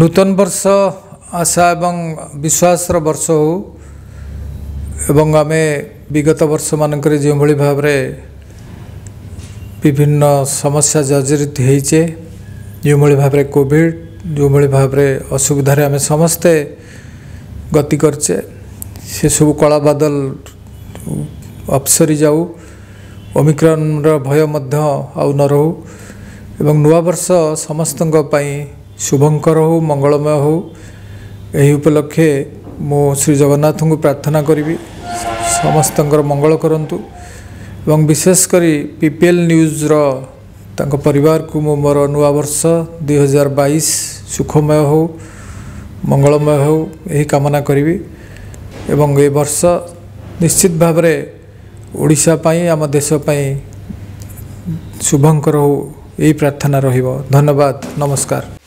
नूतन वर्ष आशा एवं विश्वास वर्ष हो एवं एमे विगत वर्ष मैले जोभरि भाव विभिन्न समस्या जर्जरित हुछे जोभरि भावी जो भाव असुविधा समस्ते गति गतिसु कला बादल अप्सरी जाउँ र भयम आउन नरहर्ष समस्तै ଶୁଭଙ୍କର ହଉ ମଙ୍ଗଳମୟ ହଉ ଏହି ଉପଲକ୍ଷେ ମୁଁ ଶ୍ରୀ ଜଗନ୍ନାଥଙ୍କୁ ପ୍ରାର୍ଥନା କରିବି ସମସ୍ତଙ୍କର ମଙ୍ଗଳ କରନ୍ତୁ ଏବଂ ବିଶେଷ କରି ପି ପି ଏଲ୍ ନ୍ୟୁଜ୍ର ତାଙ୍କ ପରିବାରକୁ ମୁଁ ମୋର ନୂଆବର୍ଷ ଦୁଇହଜାର ବାଇଶ ସୁଖମୟ ହେଉ ମଙ୍ଗଳମୟ ହେଉ ଏହି କାମନା କରିବି ଏବଂ ଏ ବର୍ଷ ନିଶ୍ଚିତ ଭାବରେ ଓଡ଼ିଶା ପାଇଁ ଆମ ଦେଶ ପାଇଁ ଶୁଭଙ୍କର ହେଉ ଏହି ପ୍ରାର୍ଥନା ରହିବ ଧନ୍ୟବାଦ ନମସ୍କାର